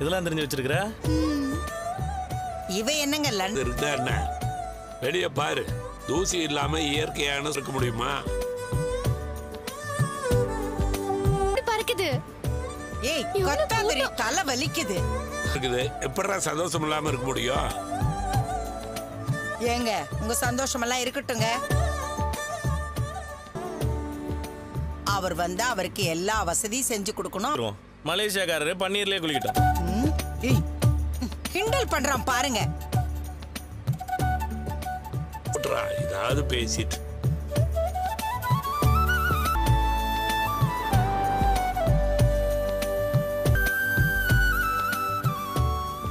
இதெல்லாம் தெரிஞ்சு வச்சிருக்கிற? இவ என்னங்க லண்டன் இருந்தா என்ன? வெளிய பாரு. தூசி இல்லாம இயற்கையான இருக்க முடியுமா? பறக்குது. ஏய் இவனு கொத்தாந்திரி தலை வலிக்குது. இருக்குது. எப்படா சந்தோஷம் இல்லாம இருக்க முடியும்? ஏங்க உங்க சந்தோஷம் எல்லாம் இருக்கட்டுங்க அவர் வந்து அவருக்கு எல்லா வசதியும் செஞ்சு கொடுக்கணும். மலேசியாக்காரரு பன்னீர்லயே ஏய், கிண்டல் பண்றான் பாருங்க. விட்றா, ஏதாவது பேசிட்டு.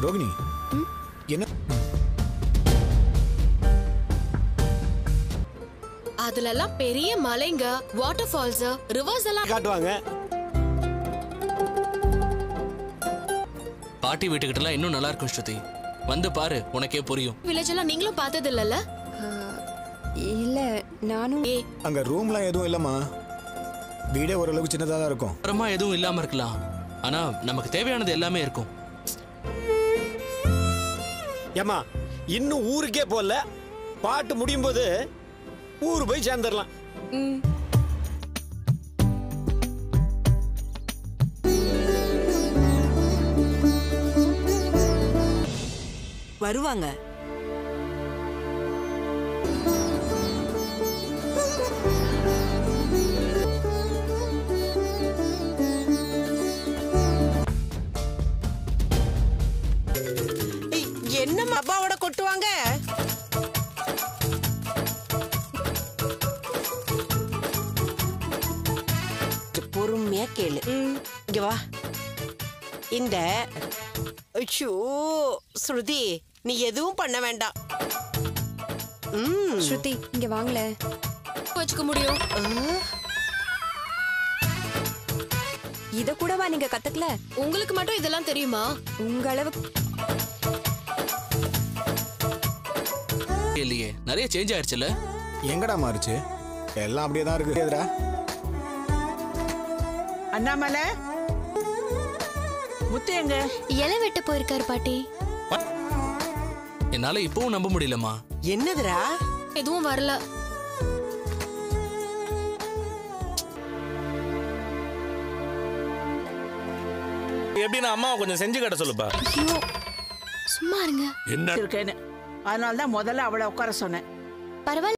ரோகிணி என்ன? அதுல எல்லாம் பெரிய மலைங்க வாட்டர் ஃபால்ஸ் ரிவர்ஸ் எல்லாம் காட்டுவாங்க. பாட்டி வீட்டுக்கிட்டலாம் இன்னும் நல்லா இருக்கும் ஸ்ருதி. வந்து பாரு உனக்கே புரியும். வில்லேஜ் எல்லாம் நீங்களும் பார்த்தது இல்லல்ல இல்ல நானும் ஏய். அங்க ரூம்லாம் எதுவும் இல்லம்மா. வீடே ஓரளவுக்கு சின்னதாக தான் இருக்கும். அப்புறமா எதுவும் இல்லாம இருக்கலாம். ஆனா நமக்கு தேவையானது எல்லாமே இருக்கும். ஏம்மா இன்னும் ஊருக்கே போகல. பாட்டு முடியும் போது ஊர் போய் சேர்ந்துடலாம். ம், வருவாங்க. ஏய், என்னம்மா அப்பாவோட கொட்டுவாங்க? பொறுமையா கேளு. இங்க வா. இந்த ஐயோ ஸ்ருதி. நீ எதுவும் பண்ண வேண்டாம். ஸ்ருதி இங்க வாங்கல வச்சுக்க முடியும்? இத கூடவா நீங்க கத்துக்கல? உங்களுக்கு மட்டும் இதெல்லாம் தெரியுமா? உங்க அளவு இல்லையே நிறைய சேஞ்ச் ஆயிடுச்சுல எங்கடா மாறுச்சு? எல்லாம் அப்படியே தான் இருக்கு. எதுடா? அண்ணாமலை? முத்து எங்க? இலை வெட்ட போயிருக்காரு பாட்டி. என்னால இப்பவும் நம்ப முடியலம்மா. என்னதுடா? எதுவும் வரல. எப்படின்னா அம்மாவை கொஞ்சம் செஞ்சு கட்ட சொல்லுப்பா. ஐயோ சும்மா இருங்க. என்ன? இருக்கேன்னு. அதனால தான் முதல்ல அவளை உட்கார சொன்னேன். பரவாயில்ல.